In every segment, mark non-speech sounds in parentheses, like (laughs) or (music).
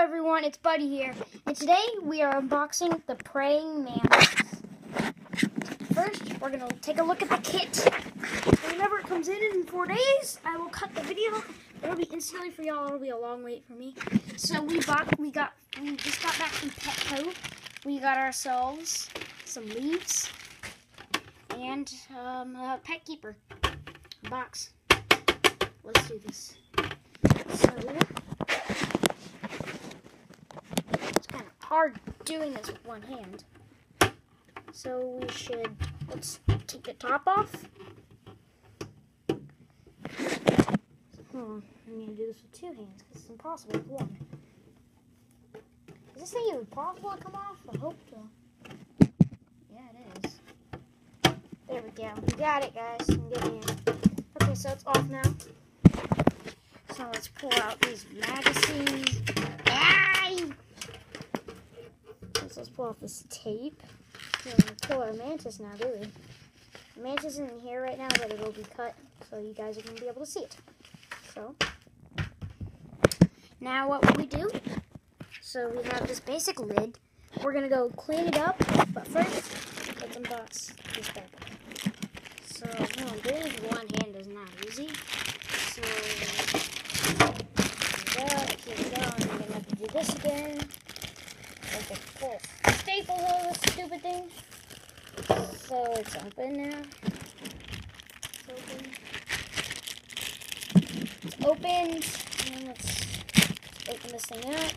everyone, it's Buddy here, and today we are unboxing the Praying Mantis. First, we're gonna take a look at the kit. Whenever it comes in in four days, I will cut the video. It'll be instantly for y'all. It'll be a long wait for me. So we bought, we got, we just got back from Petco. We got ourselves some leaves and um, a pet keeper box. Let's do this. So it's kind of hard doing this with one hand. So we should let's take the top off. Hmm, I'm gonna do this with two hands because it's impossible with one. Is this thing even possible to come off? I hope so. Yeah, it is. There we go. We got it, guys. I'm getting. Okay, so it's off now. So let's pull out these magazines. Ay! Let's pull off this tape. We don't pull our mantis now, do we? The mantis isn't here right now, but it will be cut, so you guys are going to be able to see it. So, now what we do? So we have this basic lid. We're going to go clean it up, but first, let's unbox this boy. So, oh, doing this one hand is not easy. So, here we go, here we go, and I'm going to have to do this again. Like a pull staple all this stupid thing. So, it's open now. It's open. It's opened. And let's open this thing up.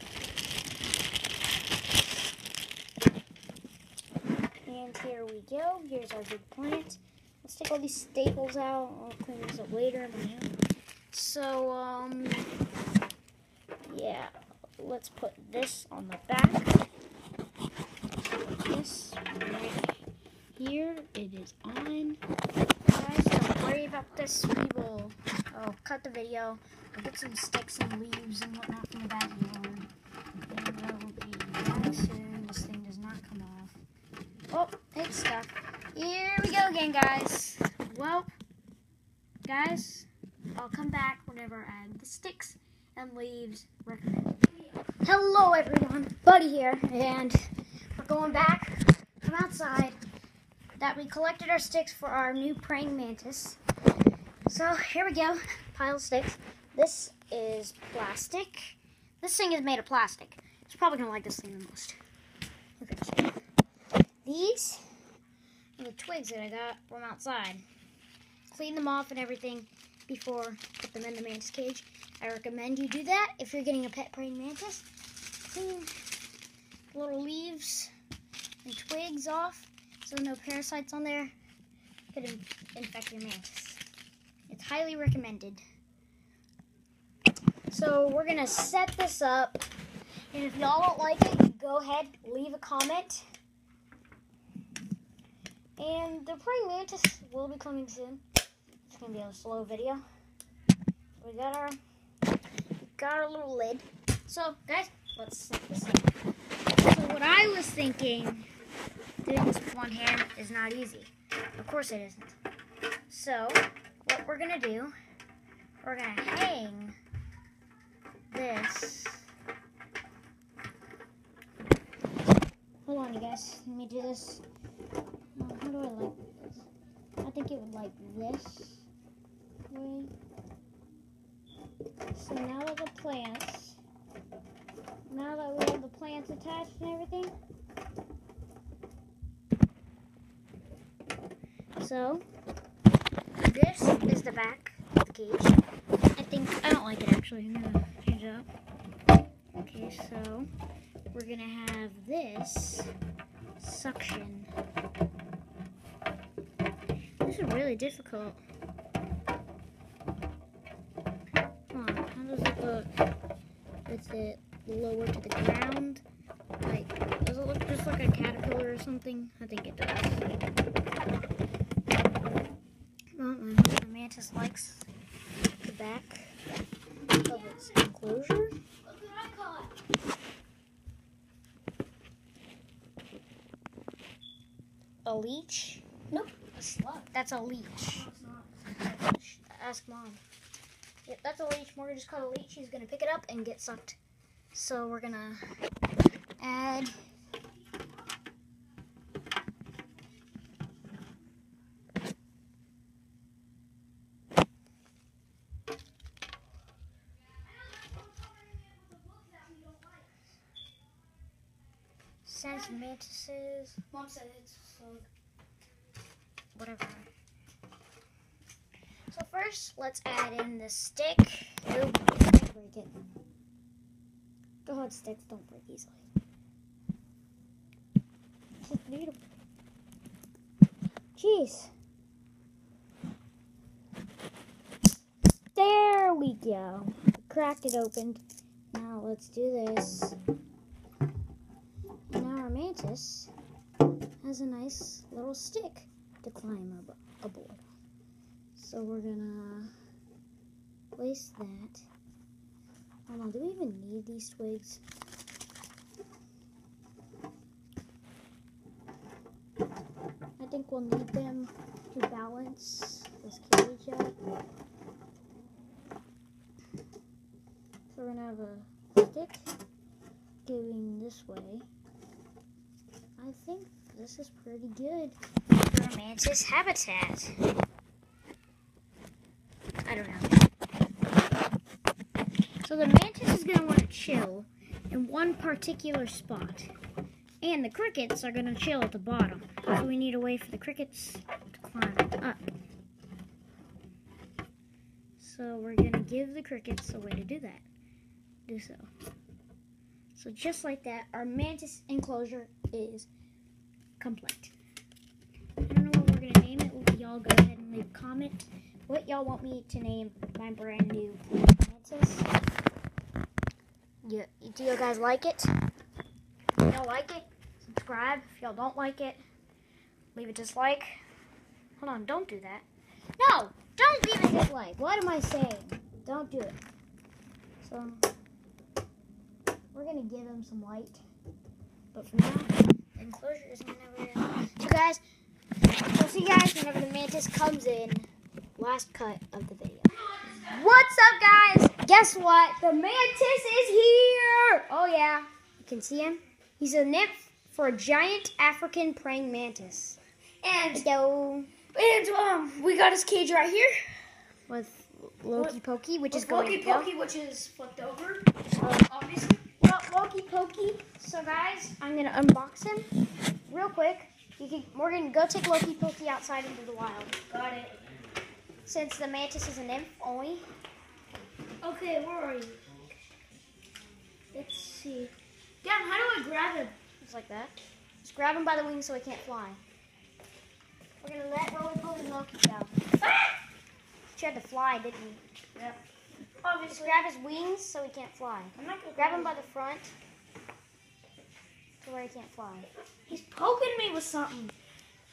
And here we go. Here's our big plant. Let's take all these staples out. I'll clean this up later. So, um, yeah, let's put this on the back. This right here, it is on. Guys, don't worry about this. We will I'll cut the video. I'll get some sticks and leaves and whatnot from the backyard. And I will be back soon. This thing does not come off. Oh, it's stuck. Here we go again, guys. Well, guys, I'll come back whenever I add the sticks and leaves. Hello, everyone. Buddy here, and we're going back from outside that we collected our sticks for our new praying mantis. So here we go, pile of sticks. This is plastic. This thing is made of plastic. It's probably gonna like this thing the most. These are the twigs that I got from outside. Clean them off and everything before put them in the mantis cage. I recommend you do that if you're getting a pet praying mantis. Clean little leaves and twigs off so no parasites on there could in infect your mantis. It's highly recommended. So we're gonna set this up, and if y'all don't like it, go ahead, leave a comment. And the praying mantis will be coming soon. It's gonna be a slow video. We got our got our little lid. So guys, let's set this up. So what I was thinking, doing this with one hand is not easy. Of course it isn't. So what we're gonna do, we're gonna hang this. Hold on, you guys. Let me do this. Oh, how do I like this? I think it would like this way. So now that the plants, now that we have the plants attached and everything, so this is the back of the cage. I think I don't like it actually. I'm gonna change it up. Okay, so we're gonna have this suction. This is really difficult. Hold on, how does it look? Is it lower to the ground? Like, does it look just like a caterpillar or something? I think it does. Mantis likes the back of its enclosure. A leech? Nope, a slug. That's a leech. Ask mom. Yep, that's a leech. Morgan just caught a leech. He's gonna pick it up and get sucked So we're gonna add Sense mantises. Mom said it's so. whatever. So first, let's add in the stick. Oop, break it. Go ahead, sticks don't break easily. (laughs) Beautiful. Jeez. There we go. Cracked it open. Now let's do this. Has a nice little stick to climb ab- aboard. So we're gonna place that. Do we even need these twigs? I think we'll need them to balance this cage up. So we're gonna have a stick going this way. I think this is pretty good for a mantis habitat. I don't know. So the mantis is going to want to chill in one particular spot. And the crickets are going to chill at the bottom. So we need a way for the crickets to climb up. So we're going to give the crickets a way to do that. Do so. So just like that, our mantis enclosure is complete. I don't know what we're going to name it. Y'all go ahead and leave a comment what y'all want me to name my brand new mantis. You, do you guys like it? Y'all like it, subscribe. If y'all don't like it, leave a dislike. Hold on, don't do that. No, don't leave a dislike. What am I saying? Don't do it. So, gonna give him some light. But for now, the enclosure is never. So, guys, we'll see you guys whenever the mantis comes in last cut of the video. What's up, guys? Guess what? The mantis is here! Oh, yeah. You can see him. He's a nymph for a giant African praying mantis. And Hello. and um, we got his cage right here. With Loki Pokey, which is going Loki. Pokey, which is flipped over. Obviously. Loki Pokey. So, guys, I'm going to unbox him real quick. You can, to go take Loki Pokey outside into the wild. Got it. Since the mantis is a nymph only, Okay, where are you? Let's see. Damn, how do I grab him? Just like that. Just grab him by the wings so he can't fly. We're gonna let Roly Poly Loki go. He tried to fly, didn't he? Yep. Oh, just grab his wings so he can't fly. I'm not gonna Grab him by the front to where he can't fly. He's poking me with something.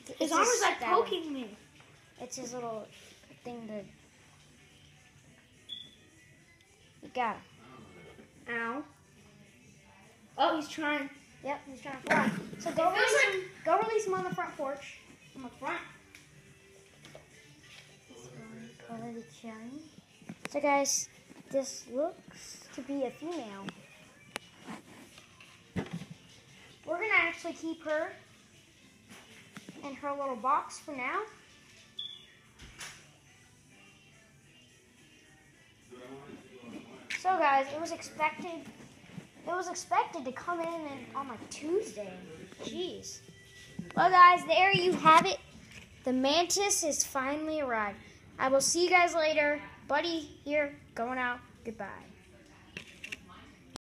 It's His arm is like poking me. It's his little thing to. You got him. Ow. Oh, he's trying. Yep, he's trying to fly. So go release him. Go release him on the front porch. On the front. So guys, this looks to be a female. We're gonna actually keep her in her little box for now. So guys, it was expected it was expected to come in and, on like Tuesday. Jeez. Well guys, there you have it. The mantis has finally arrived. I will see you guys later. Buddy here, going out. Goodbye.